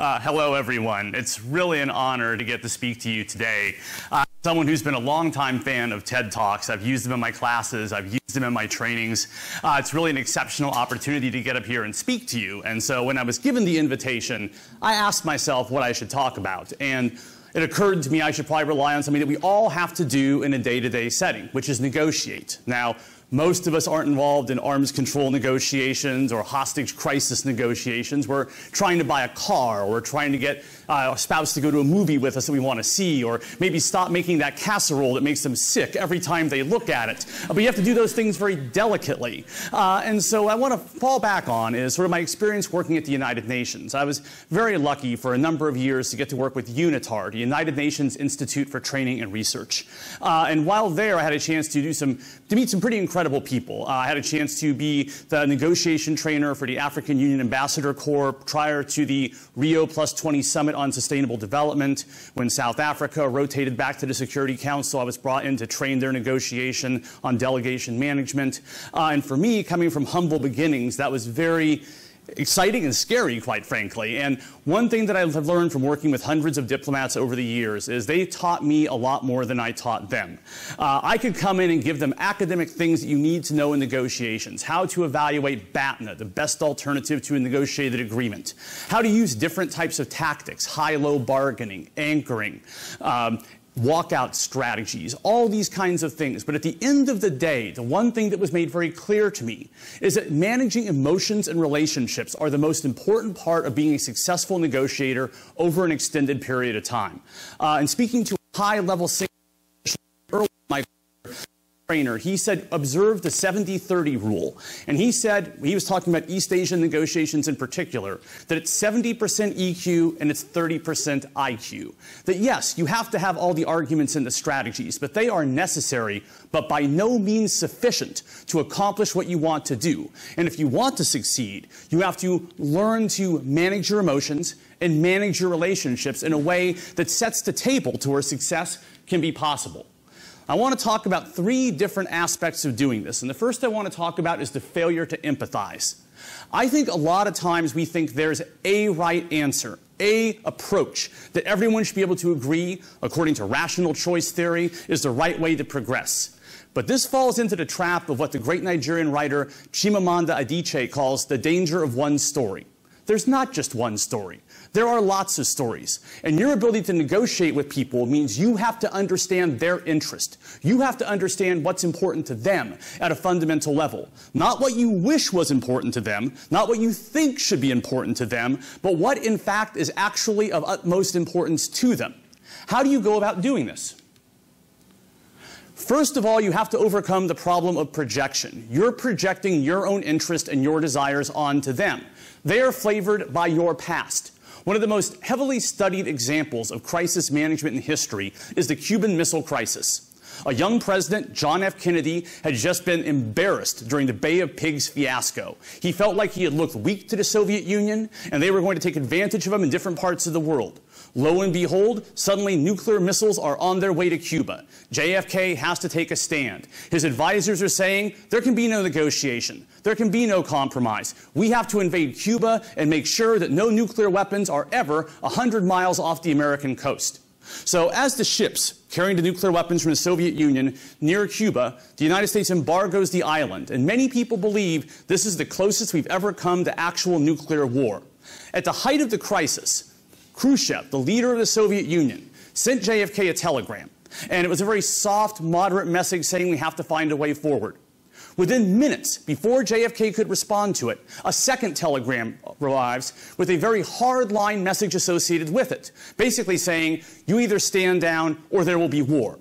Uh, hello, everyone. It's really an honor to get to speak to you today. Uh, someone who's been a longtime fan of TED Talks. I've used them in my classes, I've used them in my trainings. Uh, it's really an exceptional opportunity to get up here and speak to you. And so when I was given the invitation, I asked myself what I should talk about. And it occurred to me I should probably rely on something that we all have to do in a day to day setting, which is negotiate. Now, most of us aren't involved in arms control negotiations or hostage crisis negotiations. We're trying to buy a car or we're trying to get uh, spouse to go to a movie with us that we want to see or maybe stop making that casserole that makes them sick every time they look at it. Uh, but you have to do those things very delicately. Uh, and so I want to fall back on is sort of my experience working at the United Nations. I was very lucky for a number of years to get to work with UNITAR, the United Nations Institute for Training and Research. Uh, and while there, I had a chance to do some, to meet some pretty incredible people. Uh, I had a chance to be the negotiation trainer for the African Union Ambassador Corps prior to the Rio Plus 20 Summit on Sustainable Development. When South Africa rotated back to the Security Council, I was brought in to train their negotiation on delegation management. Uh, and for me, coming from humble beginnings, that was very exciting and scary, quite frankly. And one thing that I've learned from working with hundreds of diplomats over the years is they taught me a lot more than I taught them. Uh, I could come in and give them academic things that you need to know in negotiations, how to evaluate BATNA, the best alternative to a negotiated agreement, how to use different types of tactics, high-low bargaining, anchoring, um, walkout strategies, all these kinds of things. But at the end of the day, the one thing that was made very clear to me is that managing emotions and relationships are the most important part of being a successful negotiator over an extended period of time. Uh, and speaking to high level early in my trainer, he said, observe the 70-30 rule. And he said, he was talking about East Asian negotiations in particular, that it's 70% EQ and it's 30% IQ. That yes, you have to have all the arguments and the strategies, but they are necessary, but by no means sufficient to accomplish what you want to do. And if you want to succeed, you have to learn to manage your emotions and manage your relationships in a way that sets the table to where success can be possible. I want to talk about three different aspects of doing this. And the first I want to talk about is the failure to empathize. I think a lot of times we think there's a right answer, a approach that everyone should be able to agree, according to rational choice theory, is the right way to progress. But this falls into the trap of what the great Nigerian writer Chimamanda Adichie calls the danger of one story. There's not just one story. There are lots of stories. And your ability to negotiate with people means you have to understand their interest. You have to understand what's important to them at a fundamental level. Not what you wish was important to them, not what you think should be important to them, but what in fact is actually of utmost importance to them. How do you go about doing this? First of all, you have to overcome the problem of projection. You're projecting your own interest and your desires onto them. They are flavored by your past. One of the most heavily studied examples of crisis management in history is the Cuban Missile Crisis. A young president, John F. Kennedy, had just been embarrassed during the Bay of Pigs fiasco. He felt like he had looked weak to the Soviet Union, and they were going to take advantage of him in different parts of the world. Lo and behold, suddenly nuclear missiles are on their way to Cuba. JFK has to take a stand. His advisors are saying there can be no negotiation. There can be no compromise. We have to invade Cuba and make sure that no nuclear weapons are ever 100 miles off the American coast. So as the ships carrying the nuclear weapons from the Soviet Union near Cuba, the United States embargoes the island. And many people believe this is the closest we've ever come to actual nuclear war. At the height of the crisis, Khrushchev, the leader of the Soviet Union, sent JFK a telegram. And it was a very soft, moderate message saying we have to find a way forward. Within minutes, before JFK could respond to it, a second telegram arrives with a very hard-line message associated with it, basically saying, you either stand down or there will be war.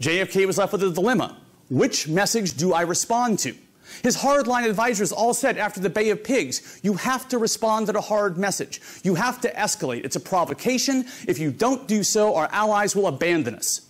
JFK was left with a dilemma. Which message do I respond to? His hardline advisors all said after the Bay of Pigs, you have to respond to the hard message. You have to escalate. It's a provocation. If you don't do so, our allies will abandon us.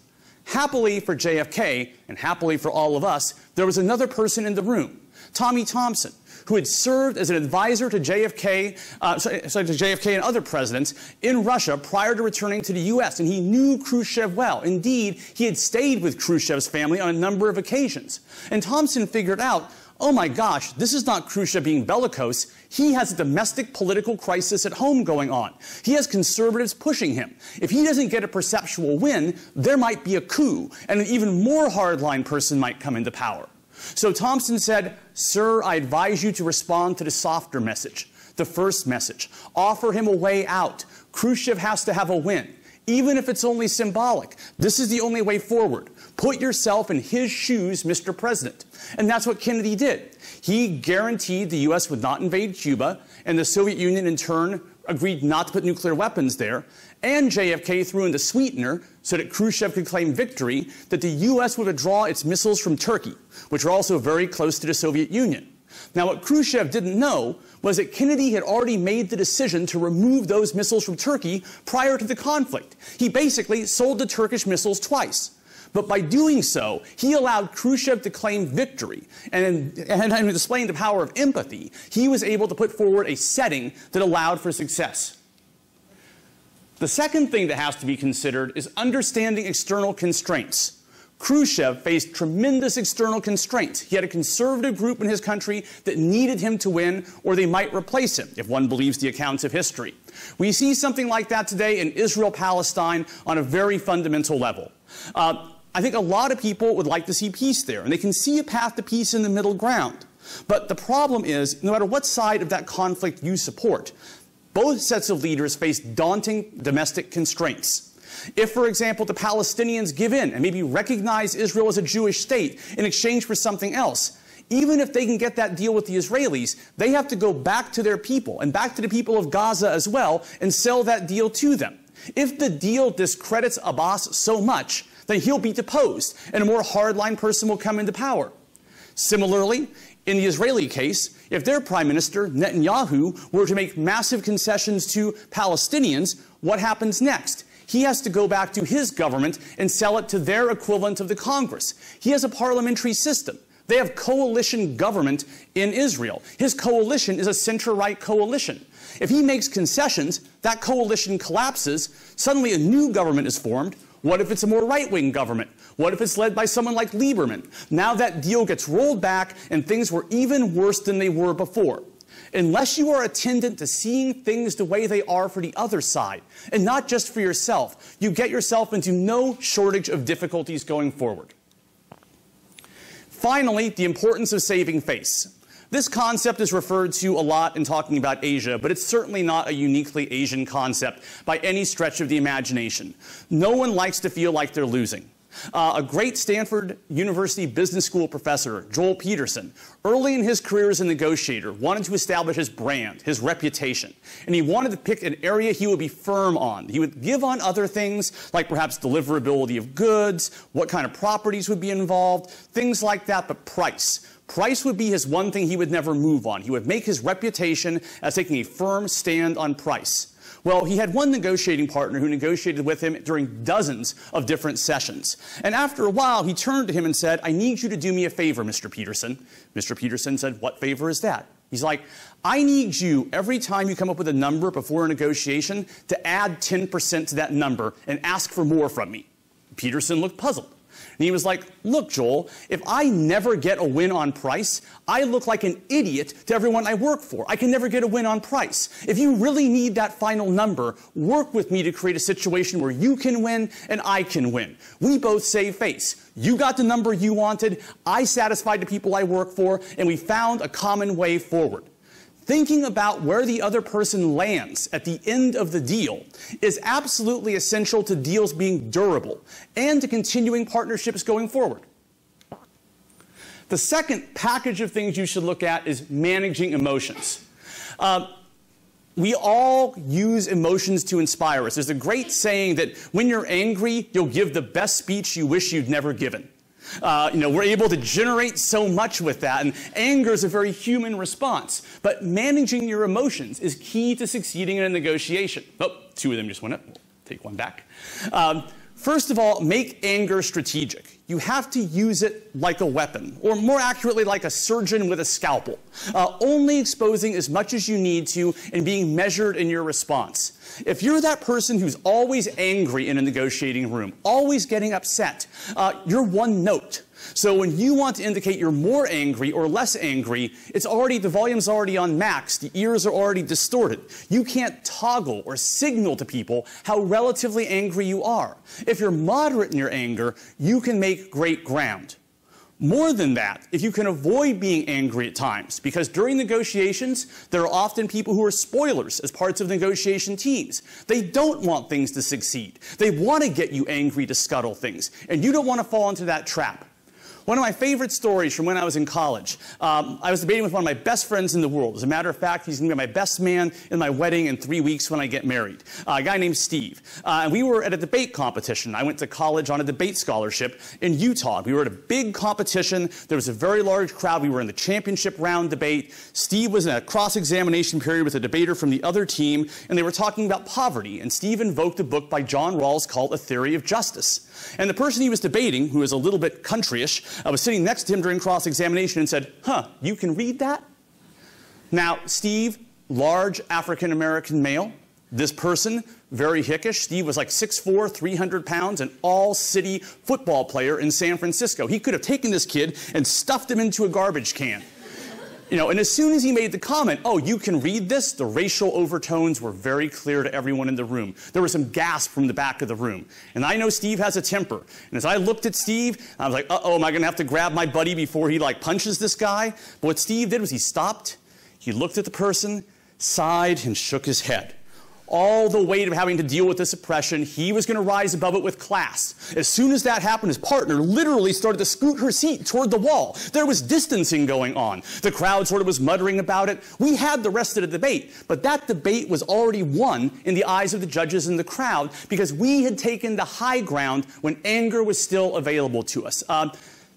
Happily for JFK, and happily for all of us, there was another person in the room, Tommy Thompson, who had served as an advisor to JFK, uh, sorry, sorry, to JFK and other presidents in Russia prior to returning to the U.S., and he knew Khrushchev well. Indeed, he had stayed with Khrushchev's family on a number of occasions. And Thompson figured out oh my gosh, this is not Khrushchev being bellicose. He has a domestic political crisis at home going on. He has conservatives pushing him. If he doesn't get a perceptual win, there might be a coup, and an even more hardline person might come into power. So Thompson said, Sir, I advise you to respond to the softer message, the first message. Offer him a way out. Khrushchev has to have a win, even if it's only symbolic. This is the only way forward. Put yourself in his shoes, Mr. President. And that's what Kennedy did. He guaranteed the U.S. would not invade Cuba, and the Soviet Union, in turn, agreed not to put nuclear weapons there. And JFK threw in the sweetener so that Khrushchev could claim victory that the U.S. would withdraw its missiles from Turkey, which are also very close to the Soviet Union. Now, what Khrushchev didn't know was that Kennedy had already made the decision to remove those missiles from Turkey prior to the conflict. He basically sold the Turkish missiles twice. But by doing so, he allowed Khrushchev to claim victory. And and in displaying the power of empathy, he was able to put forward a setting that allowed for success. The second thing that has to be considered is understanding external constraints. Khrushchev faced tremendous external constraints. He had a conservative group in his country that needed him to win, or they might replace him, if one believes the accounts of history. We see something like that today in Israel Palestine on a very fundamental level. Uh, I think a lot of people would like to see peace there, and they can see a path to peace in the middle ground. But the problem is, no matter what side of that conflict you support, both sets of leaders face daunting domestic constraints. If, for example, the Palestinians give in and maybe recognize Israel as a Jewish state in exchange for something else, even if they can get that deal with the Israelis, they have to go back to their people and back to the people of Gaza as well and sell that deal to them. If the deal discredits Abbas so much then he'll be deposed and a more hardline person will come into power. Similarly, in the Israeli case, if their prime minister, Netanyahu, were to make massive concessions to Palestinians, what happens next? He has to go back to his government and sell it to their equivalent of the Congress. He has a parliamentary system. They have coalition government in Israel. His coalition is a center-right coalition. If he makes concessions, that coalition collapses, suddenly a new government is formed, what if it's a more right-wing government? What if it's led by someone like Lieberman? Now that deal gets rolled back and things were even worse than they were before. Unless you are attendant to seeing things the way they are for the other side, and not just for yourself, you get yourself into no shortage of difficulties going forward. Finally, the importance of saving face. This concept is referred to a lot in talking about Asia, but it's certainly not a uniquely Asian concept by any stretch of the imagination. No one likes to feel like they're losing. Uh, a great Stanford University Business School professor, Joel Peterson, early in his career as a negotiator, wanted to establish his brand, his reputation. And he wanted to pick an area he would be firm on. He would give on other things, like perhaps deliverability of goods, what kind of properties would be involved, things like that, but price. Price would be his one thing he would never move on. He would make his reputation as taking a firm stand on price. Well, he had one negotiating partner who negotiated with him during dozens of different sessions. And after a while, he turned to him and said, I need you to do me a favor, Mr. Peterson. Mr. Peterson said, What favor is that? He's like, I need you, every time you come up with a number before a negotiation, to add 10% to that number and ask for more from me. Peterson looked puzzled. And he was like, look, Joel, if I never get a win on price, I look like an idiot to everyone I work for. I can never get a win on price. If you really need that final number, work with me to create a situation where you can win and I can win. We both save face. You got the number you wanted, I satisfied the people I work for, and we found a common way forward. Thinking about where the other person lands at the end of the deal is absolutely essential to deals being durable and to continuing partnerships going forward. The second package of things you should look at is managing emotions. Uh, we all use emotions to inspire us. There's a great saying that when you're angry, you'll give the best speech you wish you'd never given. Uh, you know, we're able to generate so much with that, and anger is a very human response. But managing your emotions is key to succeeding in a negotiation. Oh, two of them just went up. We'll take one back. Um, first of all, make anger strategic you have to use it like a weapon, or more accurately, like a surgeon with a scalpel, uh, only exposing as much as you need to and being measured in your response. If you're that person who's always angry in a negotiating room, always getting upset, uh, you're one note. So when you want to indicate you're more angry or less angry, it's already, the volume's already on max, the ears are already distorted. You can't toggle or signal to people how relatively angry you are. If you're moderate in your anger, you can make great ground. More than that, if you can avoid being angry at times, because during negotiations, there are often people who are spoilers as parts of negotiation teams. They don't want things to succeed. They want to get you angry to scuttle things, and you don't want to fall into that trap. One of my favorite stories from when I was in college, um, I was debating with one of my best friends in the world. As a matter of fact, he's going to be my best man in my wedding in three weeks when I get married, uh, a guy named Steve. Uh, and we were at a debate competition. I went to college on a debate scholarship in Utah. We were at a big competition. There was a very large crowd. We were in the championship round debate. Steve was in a cross-examination period with a debater from the other team, and they were talking about poverty. And Steve invoked a book by John Rawls called A Theory of Justice. And the person he was debating, who was a little bit countryish, I was sitting next to him during cross examination and said, Huh, you can read that? Now, Steve, large African American male, this person, very hickish. Steve was like 6'4, 300 pounds, an all city football player in San Francisco. He could have taken this kid and stuffed him into a garbage can. You know, and as soon as he made the comment, oh, you can read this, the racial overtones were very clear to everyone in the room. There was some gasp from the back of the room. And I know Steve has a temper. And as I looked at Steve, I was like, uh-oh, am I going to have to grab my buddy before he, like, punches this guy? But what Steve did was he stopped, he looked at the person, sighed, and shook his head all the weight of having to deal with this oppression. He was going to rise above it with class. As soon as that happened, his partner literally started to scoot her seat toward the wall. There was distancing going on. The crowd sort of was muttering about it. We had the rest of the debate, but that debate was already won in the eyes of the judges and the crowd because we had taken the high ground when anger was still available to us. Uh,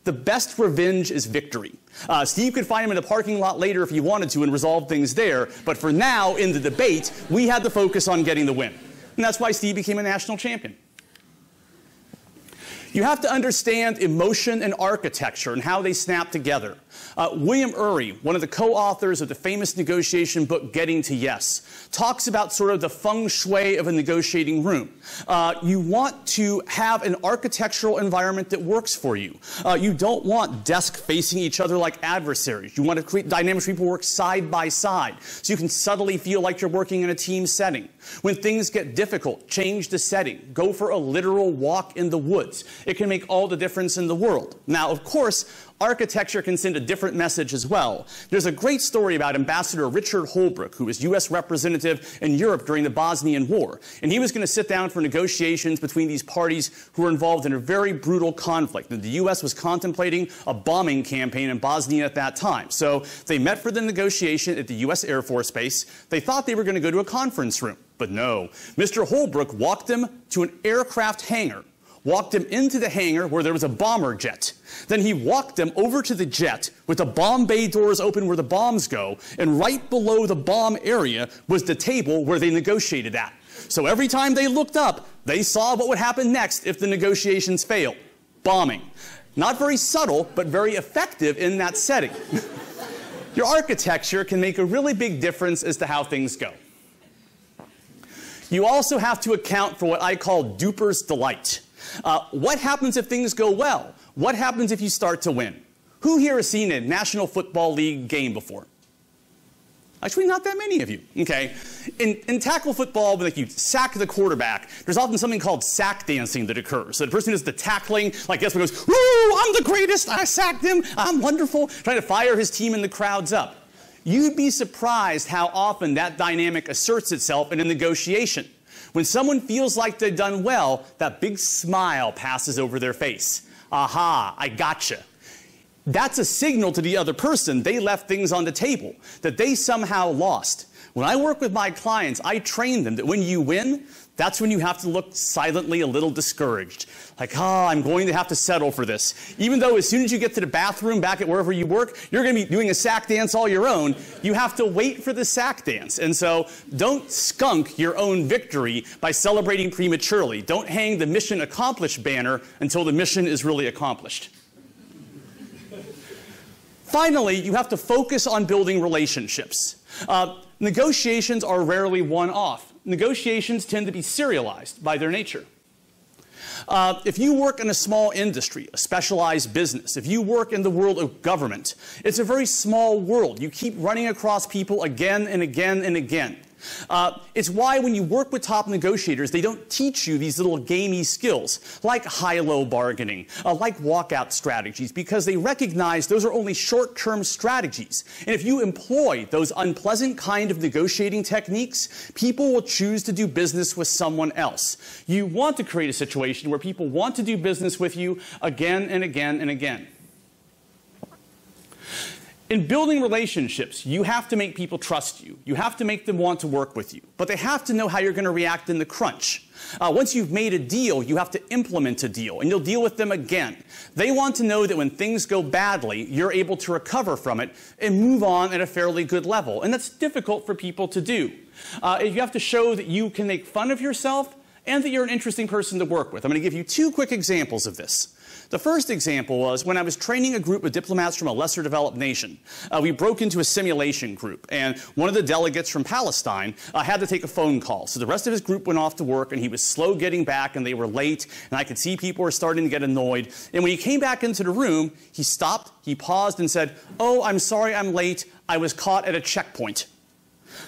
the best revenge is victory. Uh, Steve could find him in the parking lot later if he wanted to and resolve things there, but for now, in the debate, we had to focus on getting the win. And that's why Steve became a national champion. You have to understand emotion and architecture and how they snap together. Uh, William Ury, one of the co-authors of the famous negotiation book Getting to Yes, talks about sort of the feng shui of a negotiating room. Uh, you want to have an architectural environment that works for you. Uh, you don't want desks facing each other like adversaries. You want to create dynamics where people work side by side so you can subtly feel like you're working in a team setting. When things get difficult, change the setting. Go for a literal walk in the woods. It can make all the difference in the world. Now, of course, architecture can send a different message as well. There's a great story about Ambassador Richard Holbrooke, who was U.S. representative in Europe during the Bosnian War. And he was going to sit down for negotiations between these parties who were involved in a very brutal conflict. And the U.S. was contemplating a bombing campaign in Bosnia at that time. So they met for the negotiation at the U.S. Air Force Base. They thought they were going to go to a conference room. But no, Mr. Holbrooke walked them to an aircraft hangar walked them into the hangar where there was a bomber jet. Then he walked them over to the jet with the bomb bay doors open where the bombs go, and right below the bomb area was the table where they negotiated at. So every time they looked up, they saw what would happen next if the negotiations failed. Bombing. Not very subtle, but very effective in that setting. Your architecture can make a really big difference as to how things go. You also have to account for what I call duper's delight. Uh, what happens if things go well? What happens if you start to win? Who here has seen a National Football League game before? Actually, not that many of you. Okay, in, in tackle football, when like you sack the quarterback, there's often something called sack dancing that occurs. So the person who does the tackling, like guess what goes, "Woo! I'm the greatest! I sacked him! I'm wonderful!" Trying to fire his team and the crowds up. You'd be surprised how often that dynamic asserts itself in a negotiation. When someone feels like they've done well, that big smile passes over their face. Aha, I gotcha. That's a signal to the other person they left things on the table, that they somehow lost. When I work with my clients, I train them that when you win, that's when you have to look silently a little discouraged. Like, ah, oh, I'm going to have to settle for this. Even though as soon as you get to the bathroom back at wherever you work, you're going to be doing a sack dance all your own, you have to wait for the sack dance. And so don't skunk your own victory by celebrating prematurely. Don't hang the mission accomplished banner until the mission is really accomplished. Finally, you have to focus on building relationships. Uh, negotiations are rarely one off negotiations tend to be serialized by their nature. Uh, if you work in a small industry, a specialized business, if you work in the world of government, it's a very small world. You keep running across people again and again and again. Uh, it's why when you work with top negotiators, they don't teach you these little gamey skills like high-low bargaining, uh, like walkout strategies, because they recognize those are only short-term strategies. And if you employ those unpleasant kind of negotiating techniques, people will choose to do business with someone else. You want to create a situation where people want to do business with you again and again and again. In building relationships, you have to make people trust you. You have to make them want to work with you. But they have to know how you're going to react in the crunch. Uh, once you've made a deal, you have to implement a deal, and you'll deal with them again. They want to know that when things go badly, you're able to recover from it and move on at a fairly good level. And that's difficult for people to do. Uh, you have to show that you can make fun of yourself and that you're an interesting person to work with. I'm going to give you two quick examples of this. The first example was when I was training a group of diplomats from a lesser developed nation. Uh, we broke into a simulation group, and one of the delegates from Palestine uh, had to take a phone call. So the rest of his group went off to work, and he was slow getting back, and they were late, and I could see people were starting to get annoyed. And when he came back into the room, he stopped, he paused, and said, Oh, I'm sorry I'm late. I was caught at a checkpoint.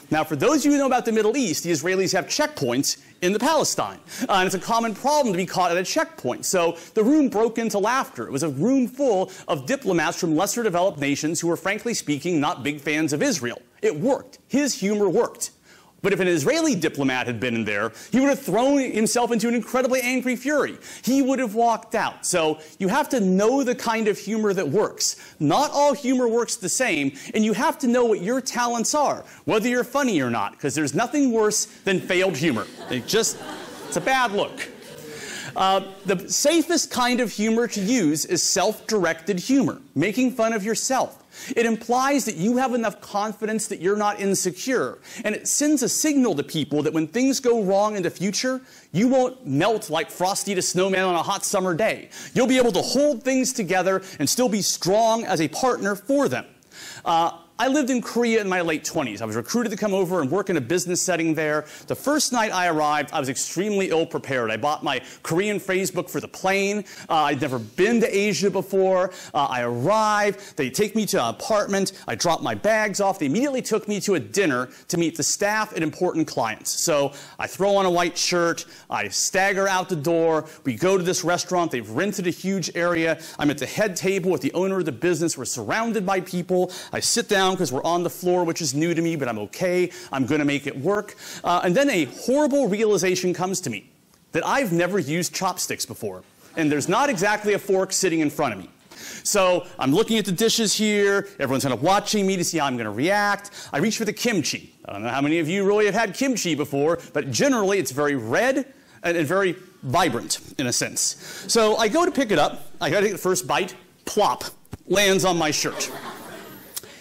Now, for those of you who know about the Middle East, the Israelis have checkpoints in the Palestine. Uh, and it's a common problem to be caught at a checkpoint. So the room broke into laughter. It was a room full of diplomats from lesser developed nations who were, frankly speaking, not big fans of Israel. It worked. His humor worked. But if an Israeli diplomat had been in there, he would have thrown himself into an incredibly angry fury. He would have walked out. So you have to know the kind of humor that works. Not all humor works the same, and you have to know what your talents are, whether you're funny or not, because there's nothing worse than failed humor. It just, it's a bad look. Uh, the safest kind of humor to use is self-directed humor, making fun of yourself. It implies that you have enough confidence that you're not insecure. And it sends a signal to people that when things go wrong in the future, you won't melt like Frosty the Snowman on a hot summer day. You'll be able to hold things together and still be strong as a partner for them. Uh, I lived in Korea in my late 20s. I was recruited to come over and work in a business setting there. The first night I arrived, I was extremely ill prepared. I bought my Korean phrase book for the plane. Uh, I'd never been to Asia before. Uh, I arrived. They take me to an apartment. I drop my bags off. They immediately took me to a dinner to meet the staff and important clients. So I throw on a white shirt. I stagger out the door. We go to this restaurant. They've rented a huge area. I'm at the head table with the owner of the business. We're surrounded by people. I sit down down because we're on the floor, which is new to me, but I'm okay. I'm going to make it work. Uh, and then a horrible realization comes to me that I've never used chopsticks before. And there's not exactly a fork sitting in front of me. So I'm looking at the dishes here. Everyone's kind of watching me to see how I'm going to react. I reach for the kimchi. I don't know how many of you really have had kimchi before, but generally it's very red and, and very vibrant in a sense. So I go to pick it up. I got to take the first bite. Plop. Lands on my shirt.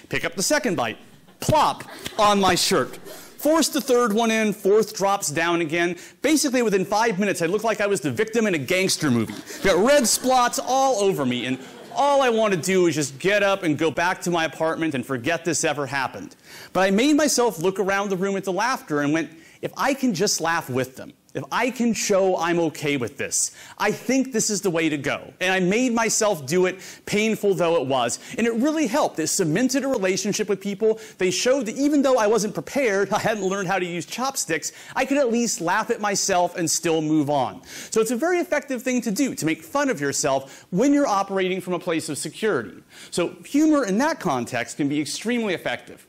Pick up the second bite. Plop on my shirt. Force the third one in, fourth drops down again. Basically, within five minutes, I looked like I was the victim in a gangster movie. Got red splots all over me, and all I want to do is just get up and go back to my apartment and forget this ever happened. But I made myself look around the room at the laughter and went, if I can just laugh with them, if I can show I'm okay with this, I think this is the way to go. And I made myself do it, painful though it was. And it really helped. It cemented a relationship with people. They showed that even though I wasn't prepared, I hadn't learned how to use chopsticks, I could at least laugh at myself and still move on. So it's a very effective thing to do, to make fun of yourself when you're operating from a place of security. So humor in that context can be extremely effective.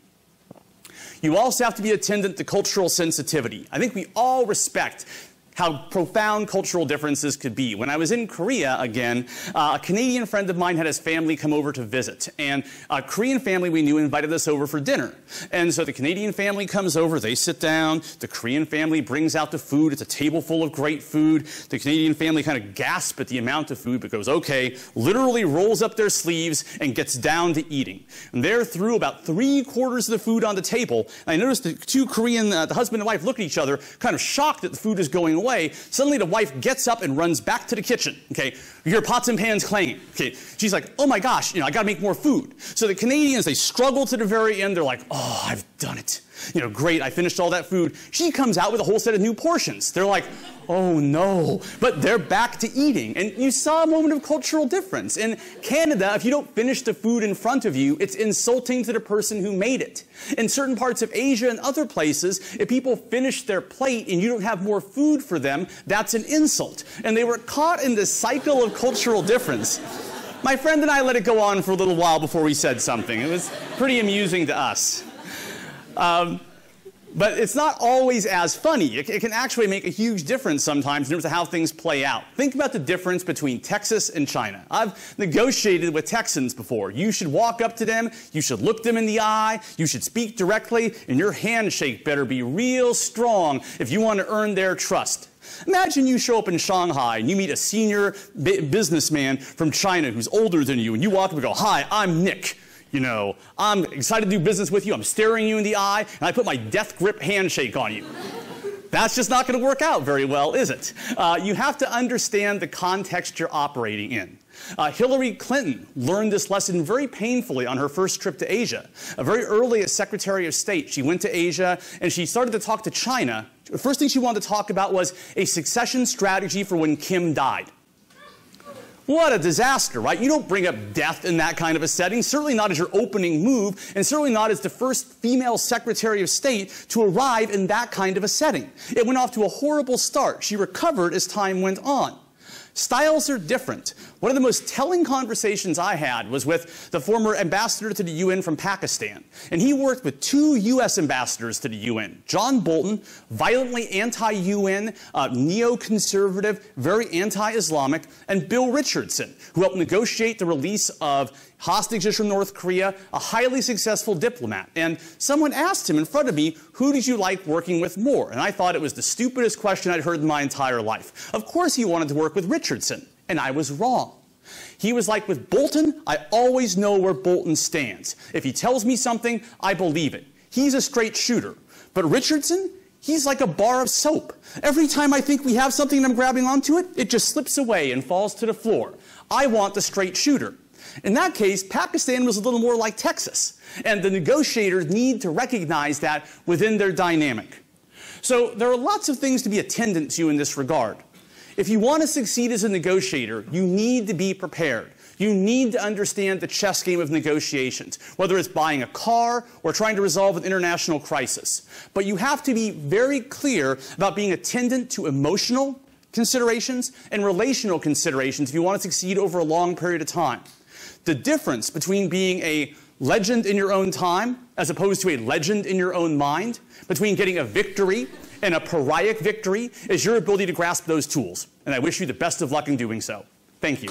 You also have to be attendant to cultural sensitivity. I think we all respect how profound cultural differences could be. When I was in Korea again, uh, a Canadian friend of mine had his family come over to visit. And a Korean family we knew invited us over for dinner. And so the Canadian family comes over, they sit down, the Korean family brings out the food. It's a table full of great food. The Canadian family kind of gasps at the amount of food, but goes, okay, literally rolls up their sleeves and gets down to eating. And they're through about three quarters of the food on the table. And I noticed the two Korean, uh, the husband and wife look at each other, kind of shocked that the food is going away away, suddenly the wife gets up and runs back to the kitchen. Okay, your pots and pans clanging. Okay, she's like, oh my gosh, you know, I gotta make more food. So the Canadians, they struggle to the very end. They're like, oh, I've done it. You know, great, I finished all that food. She comes out with a whole set of new portions. They're like, oh no. But they're back to eating. And you saw a moment of cultural difference. In Canada, if you don't finish the food in front of you, it's insulting to the person who made it. In certain parts of Asia and other places, if people finish their plate and you don't have more food for them, that's an insult. And they were caught in this cycle of cultural difference. My friend and I let it go on for a little while before we said something. It was pretty amusing to us. Um, but it's not always as funny. It, it, can actually make a huge difference sometimes in terms of how things play out. Think about the difference between Texas and China. I've negotiated with Texans before. You should walk up to them, you should look them in the eye, you should speak directly, and your handshake better be real strong if you want to earn their trust. Imagine you show up in Shanghai and you meet a senior businessman from China who's older than you, and you walk up and go, Hi, I'm Nick you know, I'm excited to do business with you. I'm staring you in the eye, and I put my death grip handshake on you. That's just not going to work out very well, is it? Uh, you have to understand the context you're operating in. Uh, Hillary Clinton learned this lesson very painfully on her first trip to Asia. Uh, very early as Secretary of State, she went to Asia and she started to talk to China. The first thing she wanted to talk about was a succession strategy for when Kim died. What a disaster, right? You don't bring up death in that kind of a setting, certainly not as your opening move, and certainly not as the first female Secretary of State to arrive in that kind of a setting. It went off to a horrible start. She recovered as time went on. Styles are different. One of the most telling conversations I had was with the former ambassador to the UN from Pakistan. And he worked with two U.S. ambassadors to the UN John Bolton, violently anti UN, uh, neoconservative, very anti Islamic, and Bill Richardson, who helped negotiate the release of hostages from North Korea, a highly successful diplomat. And someone asked him in front of me, Who did you like working with more? And I thought it was the stupidest question I'd heard in my entire life. Of course, he wanted to work with Richardson, and I was wrong. He was like, with Bolton, I always know where Bolton stands. If he tells me something, I believe it. He's a straight shooter. But Richardson, he's like a bar of soap. Every time I think we have something and I'm grabbing onto it, it just slips away and falls to the floor. I want the straight shooter. In that case, Pakistan was a little more like Texas, and the negotiators need to recognize that within their dynamic. So there are lots of things to be attendant to in this regard. If you want to succeed as a negotiator, you need to be prepared. You need to understand the chess game of negotiations, whether it's buying a car or trying to resolve an international crisis. But you have to be very clear about being attendant to emotional considerations and relational considerations if you want to succeed over a long period of time. The difference between being a legend in your own time as opposed to a legend in your own mind, between getting a victory and a pyrrhic victory, is your ability to grasp those tools. And I wish you the best of luck in doing so. Thank you.